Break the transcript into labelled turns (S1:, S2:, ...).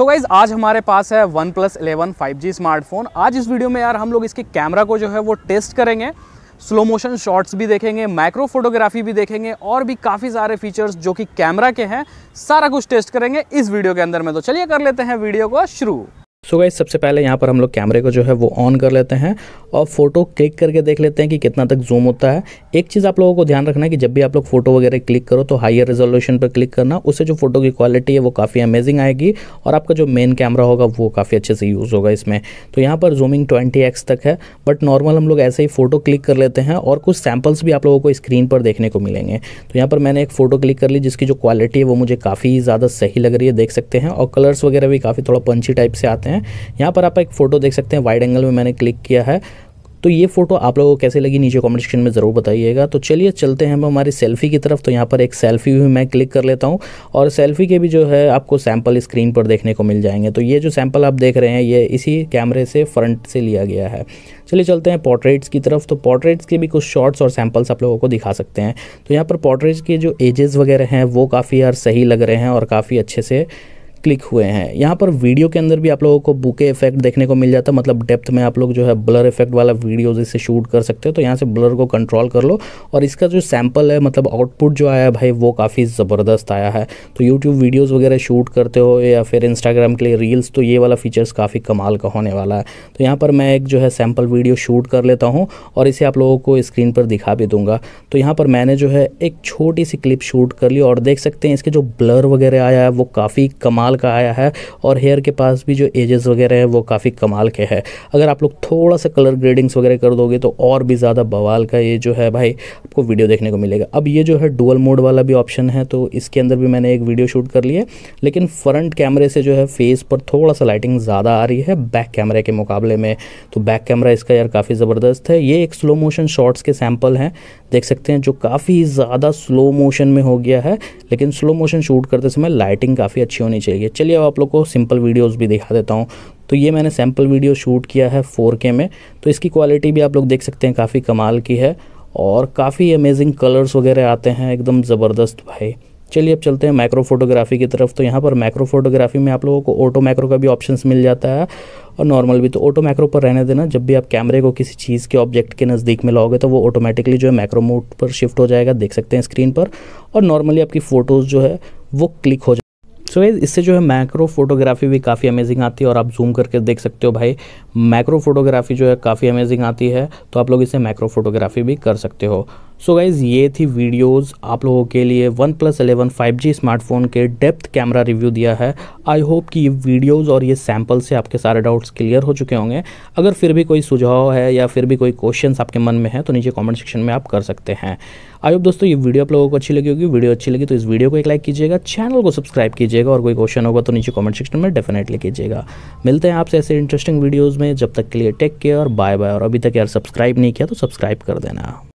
S1: सो so guys आज हमारे पास है one plus eleven five G smartphone आज इस वीडियो में यार हम लोग इसके कैमरा को जो है वो टेस्ट करेंगे। स्लो मोशन शॉट्स भी देखेंगे माइक्रो फोटोग्राफी भी देखेंगे और भी काफ़ी सारे फीचर्स जो कि कैमरा के हैं, सारा कुछ टेस्ट करेंगे इस वीडियो के अंदर में। तो चलिए कर लेते हैं वीडियो को शुरू।
S2: सो so गाइज़ सबसे पहले यहाँ पर हम लोग कैमरे को जो है वो ऑन कर लेते हैं और फ़ोटो क्लिक करके देख लेते हैं कि कितना तक जूम होता है। एक चीज़ आप लोगों को ध्यान रखना है कि जब भी आप लोग फ़ोटो वगैरह क्लिक करो तो हाइयर रेजोल्यूशन पर क्लिक करना। उससे जो फ़ोटो की क्वालिटी है, वो काफ़ी अमेजिंग आएगी और आपका जो मेन कैमरा होगा, वो काफ़ी अच्छे से यूज़ होगा इसमें। तो यहाँ पर जूमिंग ट्वेंटी तक है बट नॉर्मल हम लोग ऐसे ही फ़ोटो क्लिक कर लेते हैं और कुछ सैम्पल्स भी आप लोगों को स्क्रीन पर देखने को मिलेंगे। तो यहाँ पर मैंने एक फ़ोटो क्लिक कर ली, जिसकी जो क्वालिटी है, वो मुझे काफ़ी ज़्यादा सही लग रही है, देख सकते हैं। और कलर्स वगैरह भी काफ़ी थोड़ा पंची टाइप से आते हैं। यहाँ पर आप एक फ़ोटो देख सकते हैं वाइड एंगल में मैंने क्लिक किया है। तो ये फ़ोटो आप लोगों को कैसे लगी नीचे कमेंट सेक्शन में ज़रूर बताइएगा। तो चलिए चलते हैं हम हमारी सेल्फी की तरफ़। तो यहाँ पर एक सेल्फी भी मैं क्लिक कर लेता हूँ और सेल्फी के भी जो है आपको सैंपल स्क्रीन पर देखने को मिल जाएँगे। तो ये जो सैंपल आप देख रहे हैं, ये इसी कैमरे से फ्रंट से लिया गया है। चलिए चलते हैं पोर्ट्रेट्स की तरफ़। तो पोर्ट्रेट्स के भी कुछ शॉर्ट्स और सैंपल्स आप लोगों को दिखा सकते हैं। तो यहाँ पर पोर्ट्रेट्स के जो एजेस वगैरह हैं, वो काफ़ी यार सही लग रहे हैं और काफ़ी अच्छे से क्लिक हुए हैं। यहाँ पर वीडियो के अंदर भी आप लोगों को बुके इफ़ेक्ट देखने को मिल जाता है। मतलब डेप्थ में आप लोग जो है ब्लर इफ़ेक्ट वाला वीडियोज़ इससे शूट कर सकते हो तो यहाँ से ब्लर को कंट्रोल कर लो। और इसका जो सैंपल है मतलब आउटपुट जो आया भाई, वो काफ़ी ज़बरदस्त आया है। तो यूट्यूब वीडियोज़ वगैरह शूट करते हो या फिर इंस्टाग्राम के लिए रील्स तो ये वाला फीचर्स काफ़ी कमाल का होने वाला है। तो यहाँ पर मैं एक जो है सैंपल वीडियो शूट कर लेता हूँ और इसे आप लोगों को स्क्रीन पर दिखा भी दूँगा। तो यहाँ पर मैंने जो है एक छोटी सी क्लिप शूट कर ली और देख सकते हैं इसके जो ब्लर वगैरह आया है, वो काफ़ी कमाल का आया है और हेयर के पास भी जो एजेस वगैरह है, वो काफ़ी कमाल के हैं। अगर आप लोग थोड़ा सा कलर ग्रेडिंग्स वगैरह कर दोगे तो और भी ज़्यादा बवाल का ये जो है भाई, आपको वीडियो देखने को मिलेगा। अब ये जो है डुअल मोड वाला भी ऑप्शन है तो इसके अंदर भी मैंने एक वीडियो शूट कर लिया लेकिन फ्रंट कैमरे से जो है फेस पर थोड़ा सा लाइटिंग ज़्यादा आ रही है बैक कैमरे के मुकाबले में। तो बैक कैमरा इसका यार काफ़ी ज़बरदस्त है। ये एक स्लो मोशन शॉट्स के सैंपल हैं देख सकते हैं, जो काफ़ी ज़्यादा स्लो मोशन में हो गया है, लेकिन स्लो मोशन शूट करते समय लाइटिंग काफ़ी अच्छी होनी चाहिए। चलिए अब आप लोग को सिंपल वीडियोज़ भी दिखा देता हूँ। तो ये मैंने सैंपल वीडियो शूट किया है फोर में। तो इसकी क्वालिटी भी आप लोग देख सकते हैं, काफ़ी कमाल की है और काफ़ी अमेजिंग कलर्स वगैरह आते हैं, एकदम ज़बरदस्त भाई। चलिए अब चलते हैं माइक्रो फोटोग्राफी की तरफ़। तो यहाँ पर माइक्रो फोटोग्राफी में आप लोगों को ऑटो माइक्रो का भी ऑप्शंस मिल जाता है। और नॉर्मल भी तो ऑटो माइक्रो पर रहने देना। जब भी आप कैमरे को किसी चीज़ के ऑब्जेक्ट के नज़दीक में लाओगे तो वो ऑटोमेटिकली जो है माइक्रो मोड पर शिफ्ट हो जाएगा। देख सकते हैं स्क्रीन पर। और नॉर्मली आपकी फ़ोटोज़ जो है वो क्लिक हो जाए सो so, इससे जो है मैक्रो फोटोग्राफी भी काफ़ी अमेजिंग आती है। और आप जूम करके देख सकते हो भाई मैक्रो फोटोग्राफी जो है काफ़ी अमेजिंग आती है। तो आप लोग इसे मैक्रो फोटोग्राफी भी कर सकते हो। सो गाइज़ ये थी वीडियोस आप लोगों के लिए one plus eleven five G smartphone के डेप्थ कैमरा रिव्यू दिया है। आई होप कि ये वीडियोस और ये सैंपल से आपके सारे डाउट्स क्लियर हो चुके होंगे। अगर फिर भी कोई सुझाव है या फिर भी कोई क्वेश्चन आपके मन में है तो नीचे कॉमेंट सेक्शन में आप कर सकते हैं। आई होप दोस्तों ये वीडियो आप लोगों को अच्छी लगी होगी। वीडियो अच्छी लगी तो इस वीडियो को एक लाइक कीजिएगा। चैनल को सब्सक्राइब कीजिएगा और कोई क्वेश्चन होगा तो नीचे कॉमेंट सेक्शन में डेफिनेटली कीजिएगा। मिलते हैं आपसे ऐसे इंटरेस्टिंग वीडियोज़ में। जब तक के लिए टेक केयर बाय बाय और अभी तक यार सब्सक्राइब नहीं किया तो सब्सक्राइब कर देना।